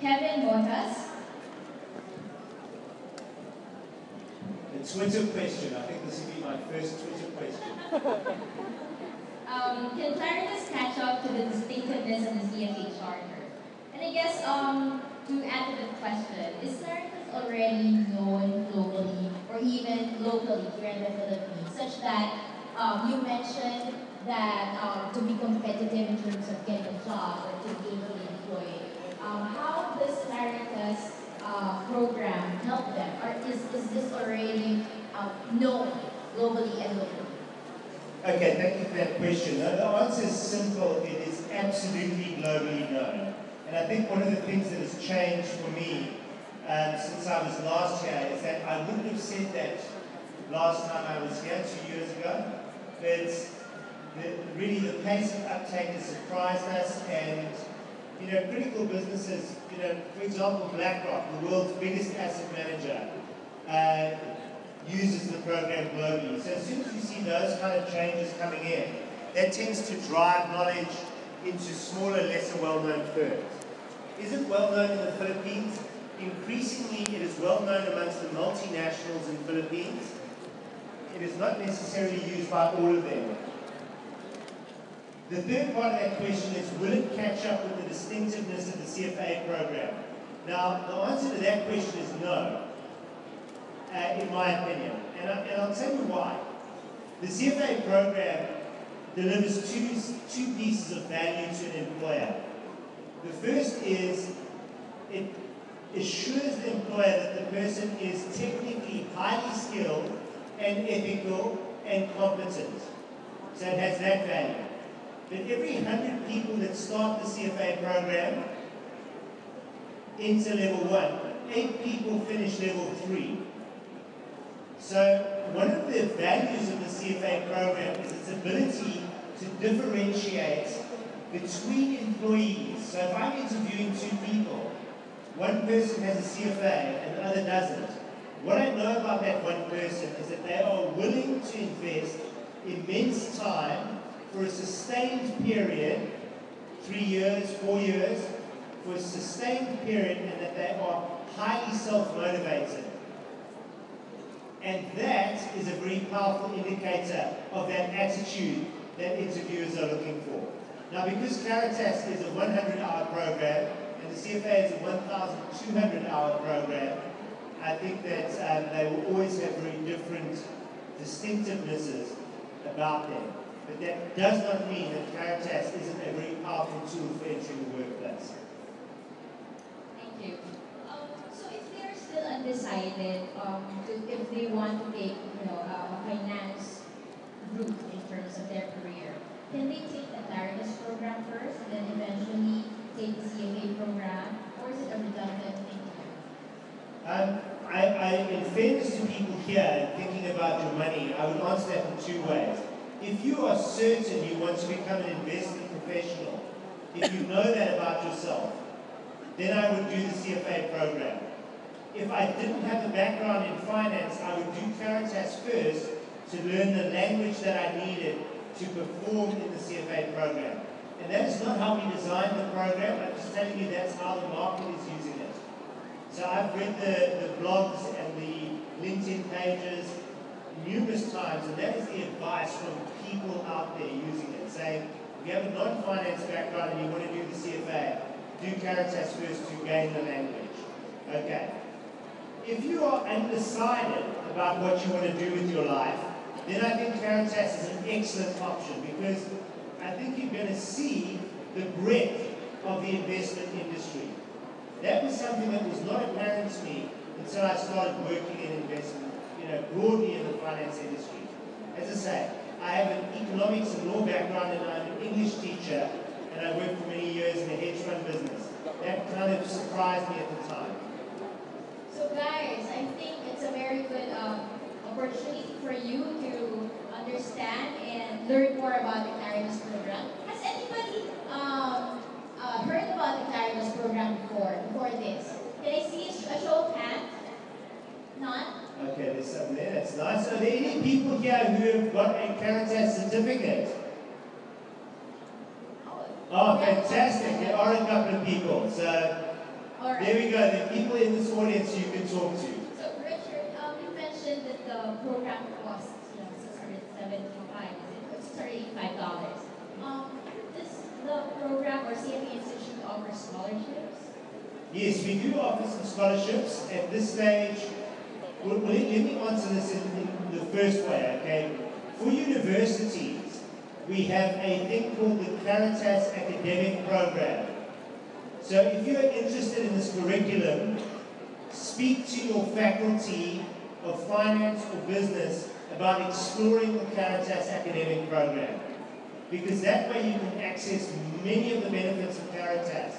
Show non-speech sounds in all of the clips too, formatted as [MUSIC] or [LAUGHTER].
Kevin Botas. The Twitter question. I think this will be my first Twitter question. [LAUGHS] um, can Claritas catch up to the distinctiveness of the CFA charter? And I guess um, to add to the question, is Claritas already known globally or even locally here in the Philippines, such that um, you mentioned that um, to be competitive in terms of getting a job or to gainfully employed, um, how does Claritas uh, program help them? Or is, is this already uh, known globally and locally? Okay, thank you for that question. The, the answer is simple. It is absolutely globally known. And I think one of the things that has changed for me um, since I was last here is that I wouldn't have said that last time I was here two years ago. But the, really the pace of uptake has surprised us and you know, critical businesses, you know, for example, BlackRock, the world's biggest asset manager, uh, uses the program globally. So as soon as you see those kind of changes coming in, that tends to drive knowledge into smaller, lesser well-known firms. Is it well known in the Philippines? Increasingly, it is well known amongst the multinationals in the Philippines. It is not necessarily used by all of them. The third part of that question is, will it catch up with the distinctiveness of the CFA program? Now, the answer to that question is no, uh, in my opinion. And, I, and I'll tell you why. The CFA program delivers two, two pieces of value to an employer. The first is it assures the employer that the person is technically highly skilled and ethical and competent. So it has that value that every 100 people that start the CFA program into level 1, 8 people finish level 3. So one of the values of the CFA program is its ability to differentiate between employees. So if I'm interviewing two people, one person has a CFA and the other doesn't, what I know about that one person is that they are willing to invest immense time for a sustained period, three years, four years, for a sustained period, and that they are highly self-motivated. And that is a very powerful indicator of that attitude that interviewers are looking for. Now, because Claritas is a 100-hour program, and the CFA is a 1,200-hour program, I think that um, they will always have very different distinctivenesses about them. But that does not mean that Claritas isn't a very powerful tool for entering the workplace. Thank you. Um, so if they are still undecided, um, to, if they want to take, you know, a finance route in terms of their career, can they take the Claritas program first and then eventually take the CFA program, or is it a redundant thing? Um, I, I, in fairness to people here thinking about your money, I would answer that in two ways. If you are certain you want to become an investment professional, if you know that about yourself, then I would do the CFA program. If I didn't have a background in finance, I would do Claritas first to learn the language that I needed to perform in the CFA program. And that is not how we designed the program, I'm just telling you that's how the market is using it. So I've read the, the blogs and the LinkedIn pages numerous times, and that is the advice from people out there using it, saying, if you have a non-finance background and you want to do the CFA, do Claritas first to gain the language. Okay. If you are undecided about what you want to do with your life, then I think Claritas is an excellent option because I think you're going to see the breadth of the investment industry. That was something that was not apparent to me until I started working in investment, you know, broadly in the finance industry. As I say, I have an economics and law background and I'm an English teacher and I worked for many years in the hedge fund business. That kind of surprised me at the time. So guys, I think it's a very good um, opportunity for you to understand and learn more about the Claritas program. Has anybody um, uh, heard about the Claritas program before, before this? Can I see a show of hands? None? Okay, there's something there. That's nice. Are there any people here who have got a Claritas certificate? Oh, fantastic. There are a couple of people. So right. There we go. The people in this audience you can talk to. So, Richard, um, you mentioned that the program costs, you know, six hundred seventy-five, is it, six hundred eighty-five dollars. Um, does the program or CFA Institute offer scholarships? Yes, we do offer some scholarships at this stage. Well, let me answer this in, the first way, okay? For universities, we have a thing called the Claritas Academic Program. So if you're interested in this curriculum, speak to your faculty of finance or business about exploring the Claritas Academic Program. Because that way you can access many of the benefits of Claritas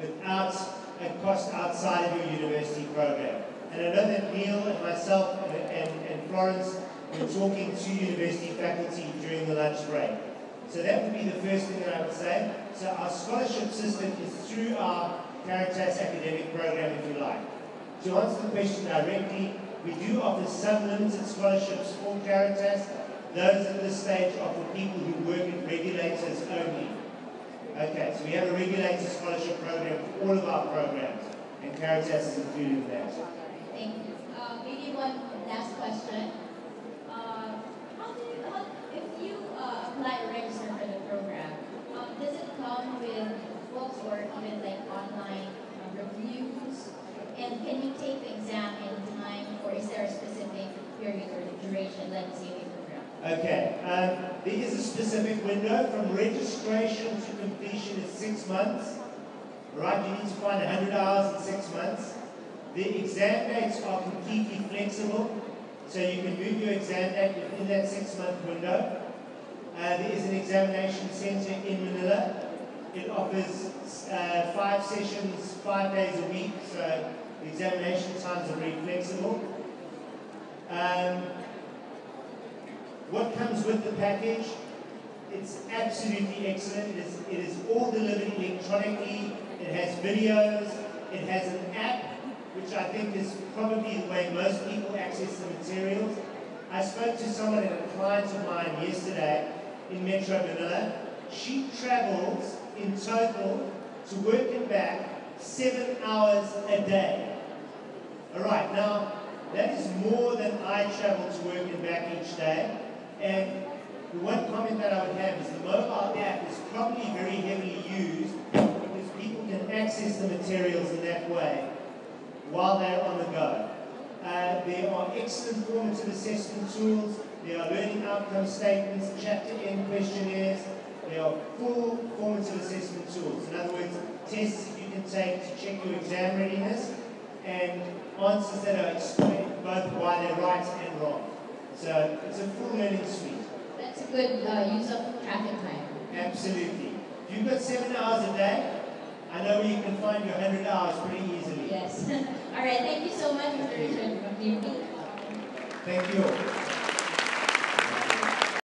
without a cost outside of your university program. And I know that Neil and myself and, and, and Florence were talking to university faculty during the lunch break. So that would be the first thing that I would say. So our scholarship system is through our Claritas academic program, if you like. To answer the question directly, we do offer some limited scholarships for Claritas. Those at this stage are for people who work in regulators only. Okay, so we have a regulator scholarship program for all of our programs, and Claritas is included in that. Thank you. Uh, maybe one last question. Uh, how do you, how, if you uh, apply or register for the program, um, does it come with books or even like online uh, reviews? And can you take the exam in time, or is there a specific period or the Okay, um, there is a specific window from registration to completion is six months. Right, you need to find 100 hours in six months. The exam dates are completely flexible, so you can move your exam date within that six month window. Uh, there is an examination center in Manila. It offers uh, five sessions, five days a week, so the examination times are very flexible. Um, what comes with the package? It's absolutely excellent. It is, it is all delivered electronically. It has videos. It has an app, which I think is probably the way most people access the materials. I spoke to someone, a client of mine yesterday in Metro Manila. She travels in total to work and back seven hours a day. All right, now that is more than I travel to work and back each day. And the one comment that I would have is the mobile app is probably very heavily used because people can access the materials in that way while they're on the go. Uh, there are excellent formative assessment tools. There are learning outcome statements, chapter end questionnaires. There are full formative assessment tools. In other words, tests that you can take to check your exam readiness and answers that are explained both why they're right and wrong. So it's a full learning suite. That's a good uh, use of traffic time. Absolutely. If you've got seven hours a day, I know where you can find your 100 hours pretty easily. Yes. [LAUGHS] All right. Thank you so much, Mr. Richard. Thank you.